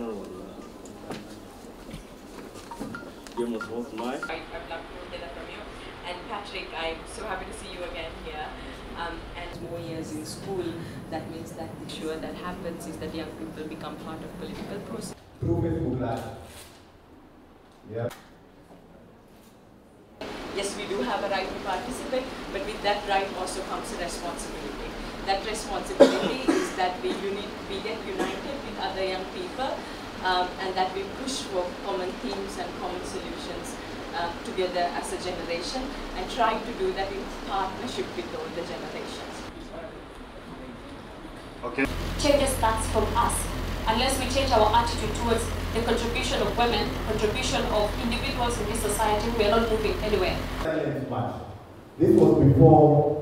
one. You. I, I'd love to hear that from you. And Patrick, I'm so happy to see you again here. Um, and more years in school, that means that the sure that happens is that young people become part of political process. Prove it, Mugla. Yeah. Yes, we do have a right to participate, but with that right also comes a responsibility. That responsibility um, and that we push for common themes and common solutions uh, together as a generation and try to do that in partnership with all the generations. Okay. change starts from us. Unless we change our attitude towards the contribution of women, contribution of individuals in this society, we are not moving anywhere. Silence March. This was before